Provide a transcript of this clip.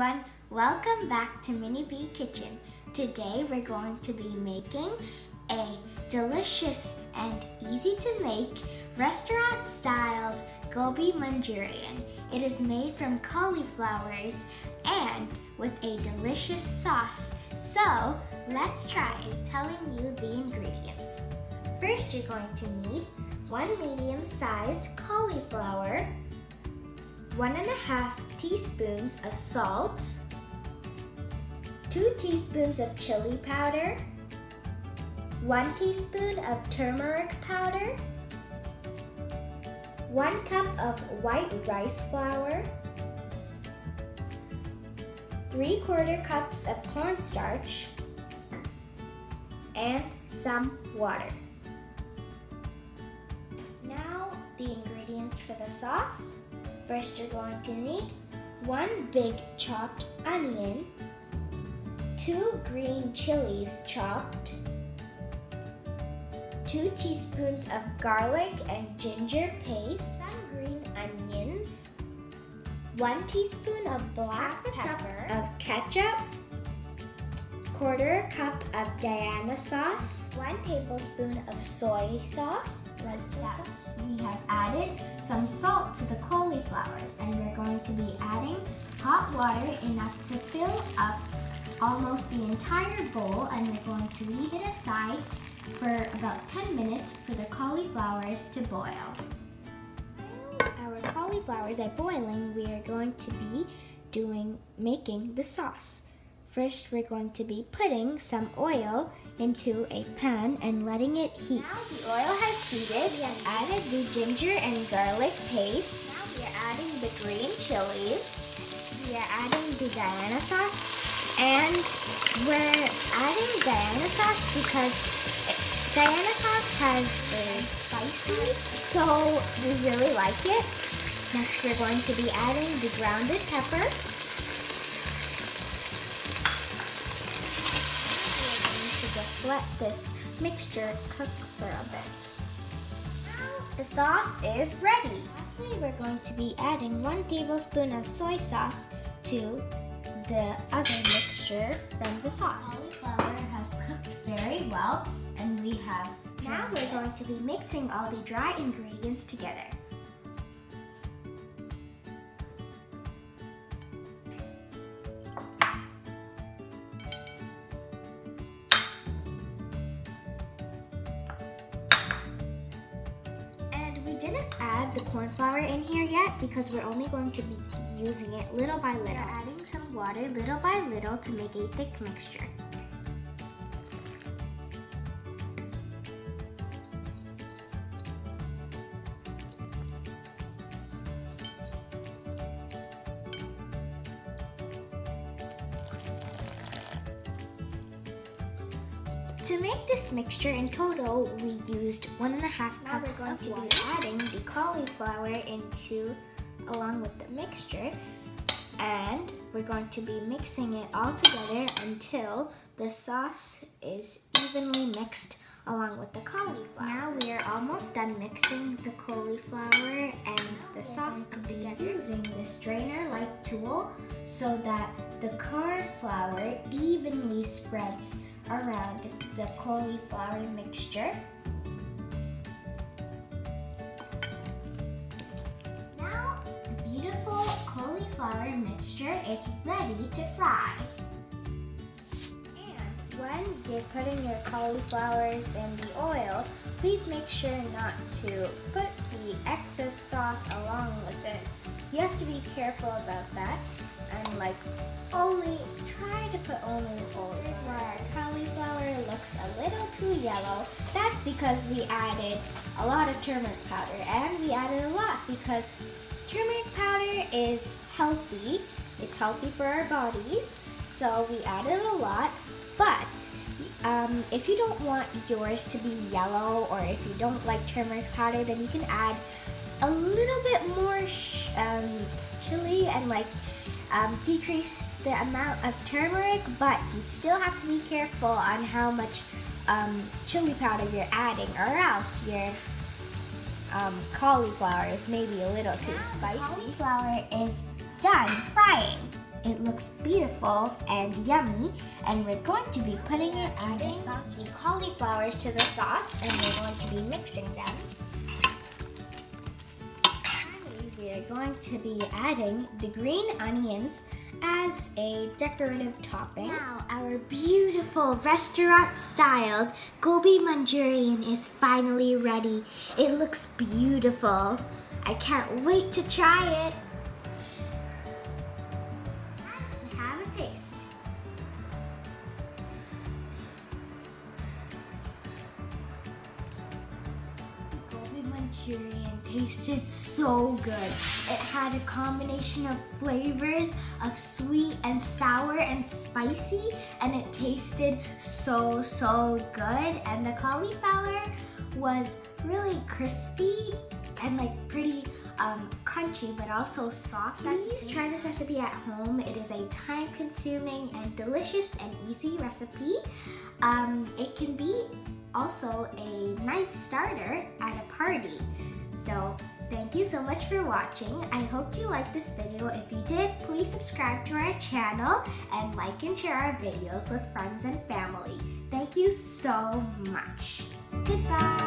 everyone, welcome back to MiniB Kitchen. Today we're going to be making a delicious and easy to make restaurant styled gobi manchurian. It is made from cauliflowers and with a delicious sauce. So let's try telling you the ingredients. First you're going to need one medium sized cauliflower, one and a half teaspoons of salt, two teaspoons of chili powder, one teaspoon of turmeric powder, one cup of white rice flour, three quarter cups of cornstarch, and some water. Now the ingredients for the sauce. First, you're going to need one big chopped onion, two green chilies chopped, two teaspoons of garlic and ginger paste, some green onions, one teaspoon of black pepper, of ketchup, quarter cup of Diana sauce, one tablespoon of soy sauce, red soy sauce. We have added some salt to the cauliflowers and we're going to be adding hot water enough to fill up almost the entire bowl and we're going to leave it aside for about 10 minutes for the cauliflowers to boil. Our cauliflowers are boiling, we are going to be doing making the sauce. First, we're going to be putting some oil into a pan and letting it heat. Now the oil has heated. We have added the ginger and garlic paste. Adding the green chilies. We are adding the Diana sauce. And we're adding Diana sauce because Diana sauce has a spicy, so we really like it. Next we're going to be adding the grounded pepper. We're going to just let this mixture cook for a bit. The sauce is ready. Lastly, we're going to be adding one tablespoon of soy sauce to the other mixture from the sauce. Cauliflower has cooked very well and we have now we're going to be mixing all the dry ingredients together. Didn't add the corn flour in here yet because we're only going to be using it little by little. We're adding some water little by little to make a thick mixture. To make this mixture in total, we used one and a half now cups we're going to water. be adding the cauliflower into along with the mixture and we're going to be mixing it all together until the sauce is evenly mixed along with the cauliflower. Now we are almost done mixing the cauliflower and the sauce together using this strainer-like tool so that the corn flour evenly spreads around the cauliflower mixture. Now the beautiful cauliflower mixture is ready to fry. And when you're putting your cauliflowers in the oil, please make sure not to put the excess sauce along with it. You have to be careful about that and like only try to put only oil too yellow. That's because we added a lot of turmeric powder and we added a lot because turmeric powder is healthy. It's healthy for our bodies, so we added a lot. But um, if you don't want yours to be yellow or if you don't like turmeric powder, then you can add a little bit more um, chili and like um, decrease the amount of turmeric, but you still have to be careful on how much um, chili powder you're adding, or else your um, cauliflower is maybe a little too spicy. Cauliflower is done frying. It looks beautiful and yummy. And we're going to be putting it adding sauce, the cauliflowers to the sauce and we're going to be mixing them. Finally, we are going to be adding the green onions as a decorative topping. Now, our beautiful restaurant-styled gobi Manchurian is finally ready. It looks beautiful. I can't wait to try it. To have a taste. Gobi Manchurian tasted so good. It had a combination of flavors of sweet and sour and spicy and it tasted so, so good. And the cauliflower was really crispy and like pretty um, crunchy but also soft. Please try this recipe at home. It is a time consuming and delicious and easy recipe. Um, it can be also a nice starter at a party. So thank you so much for watching. I hope you liked this video. If you did, please subscribe to our channel and like and share our videos with friends and family. Thank you so much. Goodbye.